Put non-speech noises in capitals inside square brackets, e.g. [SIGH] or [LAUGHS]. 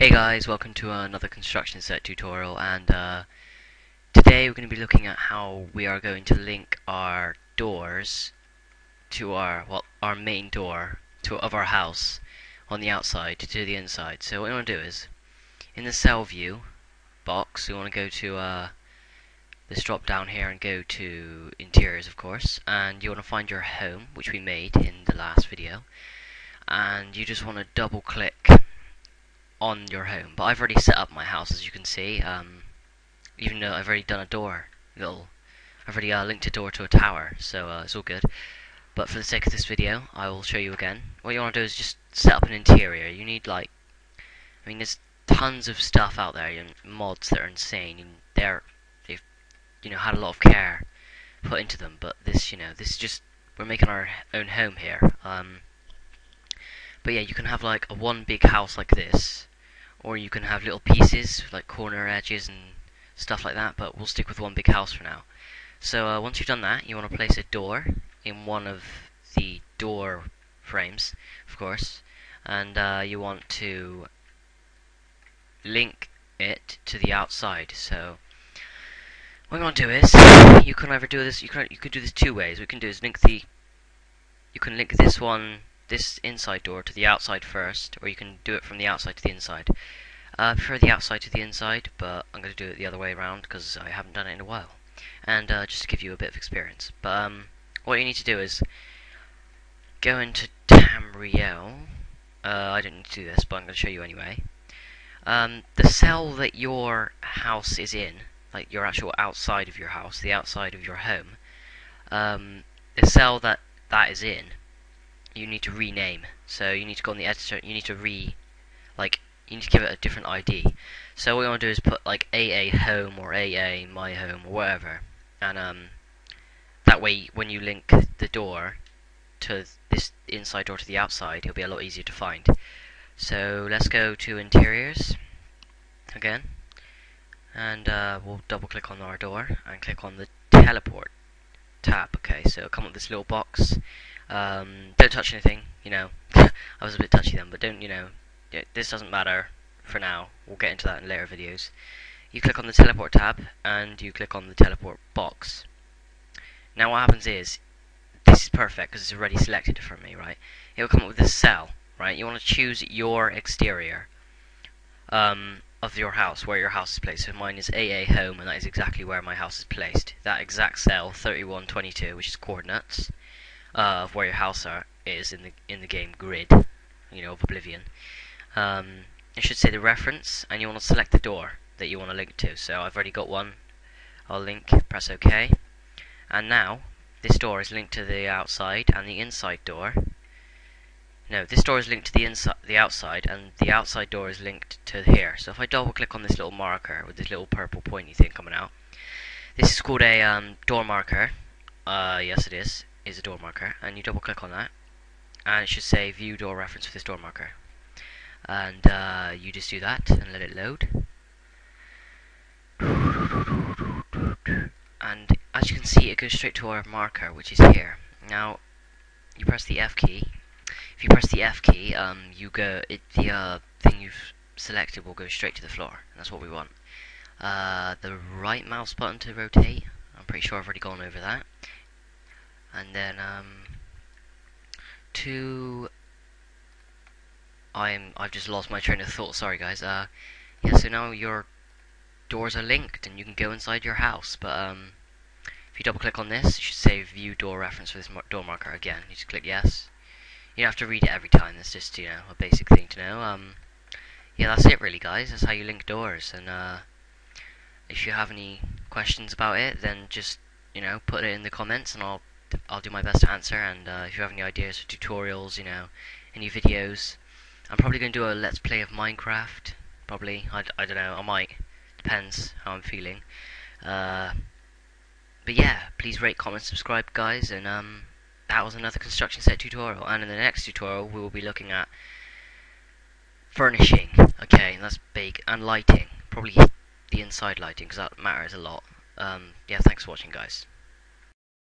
Hey guys, welcome to another construction set tutorial and uh, today we're going to be looking at how we are going to link our doors to our well our main door to of our house on the outside to the inside. So what you want to do is in the cell view box you want to go to uh, this drop down here and go to interiors of course and you want to find your home which we made in the last video and you just want to double click on your home. But I've already set up my house, as you can see. Um, even though I've already done a door, little, I've already uh, linked a door to a tower, so uh, it's all good. But for the sake of this video, I will show you again. What you want to do is just set up an interior. You need like, I mean, there's tons of stuff out there, know, mods that are insane, and they're, they've, you know, had a lot of care put into them. But this, you know, this is just we're making our own home here. Um, but yeah, you can have like a one big house like this, or you can have little pieces like corner edges and stuff like that but we'll stick with one big house for now. So uh, once you've done that you want to place a door in one of the door frames of course and uh, you want to link it to the outside. So what you going to do is you can either do this you can you could do this two ways. We can do is link the you can link this one this inside door to the outside first, or you can do it from the outside to the inside. Uh, I prefer the outside to the inside, but I'm going to do it the other way around because I haven't done it in a while. And uh, just to give you a bit of experience. But um, what you need to do is go into Tamriel. Uh, I don't need to do this, but I'm going to show you anyway. Um, the cell that your house is in, like your actual outside of your house, the outside of your home, um, the cell that that is in you need to rename. So you need to go on the editor, you need to re, like, you need to give it a different ID. So what you want to do is put like AA home or AA my home or whatever. And um, that way when you link the door to this inside door to the outside, it'll be a lot easier to find. So let's go to interiors again. And uh, we'll double click on our door and click on the teleport tab. Okay, so come up with this little box um, don't touch anything, you know. [LAUGHS] I was a bit touchy then, but don't, you know, this doesn't matter for now. We'll get into that in later videos. You click on the teleport tab, and you click on the teleport box. Now what happens is, this is perfect because it's already selected for me, right? It will come up with this cell, right? You want to choose your exterior um, of your house, where your house is placed. So mine is AA home, and that is exactly where my house is placed. That exact cell, 3122, which is coordinates of where your house are, is in the in the game grid, you know, of Oblivion. Um, it should say the reference, and you want to select the door that you want to link to. So I've already got one. I'll link, press OK, and now this door is linked to the outside, and the inside door. No, this door is linked to the inside, the outside, and the outside door is linked to here. So if I double click on this little marker with this little purple pointy thing coming out, this is called a um, door marker. Uh, yes, it is is a door marker and you double click on that and it should say view door reference for this door marker. And uh, you just do that and let it load. And as you can see it goes straight to our marker which is here. Now you press the F key. If you press the F key um, you go it, the uh, thing you've selected will go straight to the floor that's what we want. Uh, the right mouse button to rotate. I'm pretty sure I've already gone over that and then um, to I'm I've just lost my train of thought. Sorry, guys. Uh, yeah. So now your doors are linked, and you can go inside your house. But um, if you double click on this, it should say View Door Reference for this mar door marker again. You just click Yes. You don't have to read it every time. That's just you know a basic thing to know. Um, yeah, that's it really, guys. That's how you link doors. And uh, if you have any questions about it, then just you know put it in the comments, and I'll I'll do my best to answer. And uh, if you have any ideas for tutorials, you know, any videos, I'm probably going to do a let's play of Minecraft. Probably, I, I don't know. I might. Depends how I'm feeling. Uh, but yeah, please rate, comment, subscribe, guys. And um, that was another construction set tutorial. And in the next tutorial, we will be looking at furnishing. Okay, that's big. And lighting. Probably the inside lighting, because that matters a lot. Um, yeah, thanks for watching, guys.